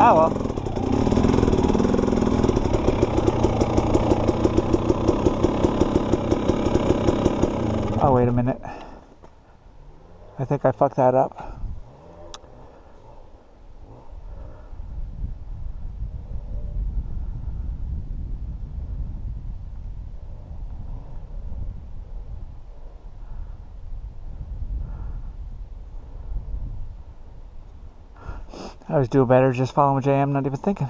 Ah, well. Oh, wait a minute. I think I fucked that up. I always do better just following JM, not even thinking.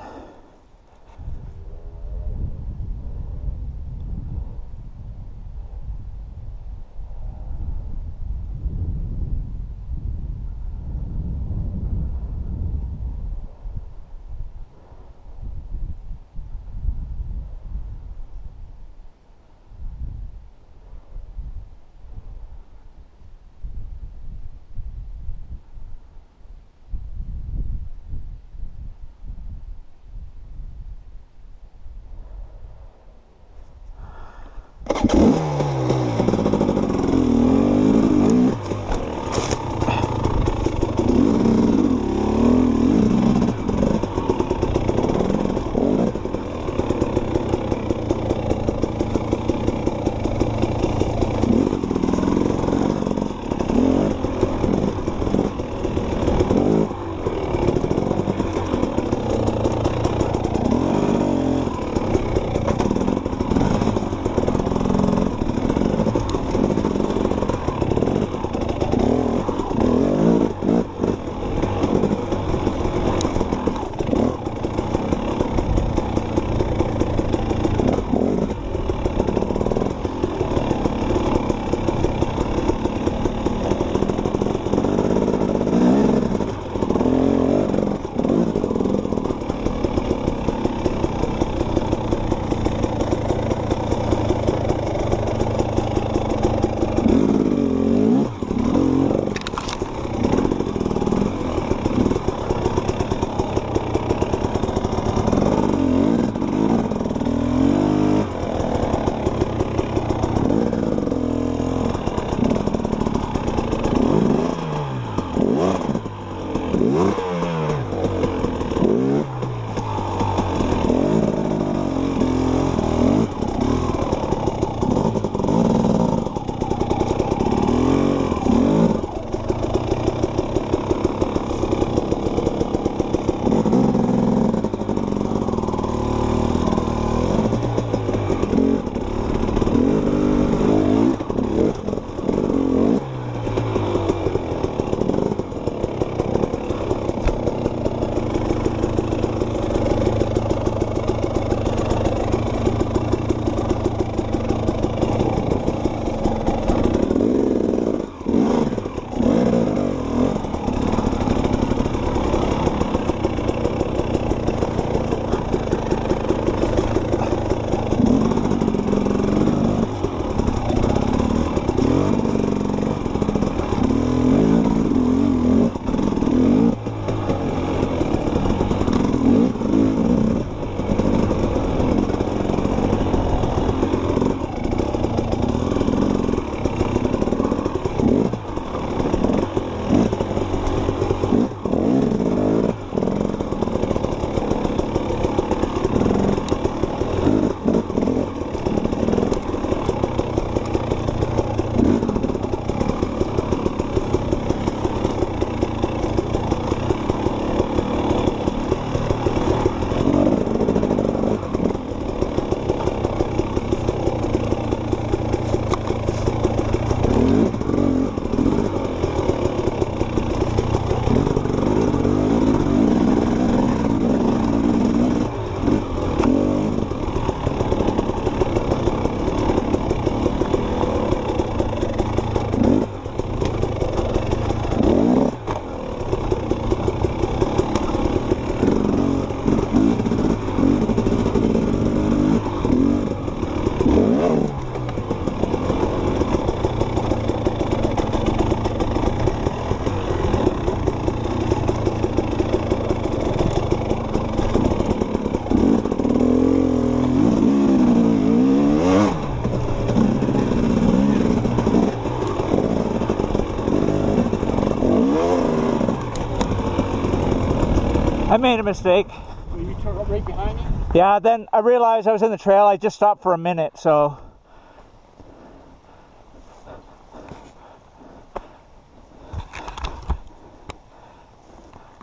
Made a mistake. Well, you took up right behind you? Yeah, then I realized I was in the trail. I just stopped for a minute, so.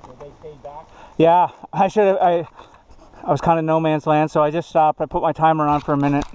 Did they stay back? Yeah, I should have. I, I was kind of no man's land, so I just stopped. I put my timer on for a minute.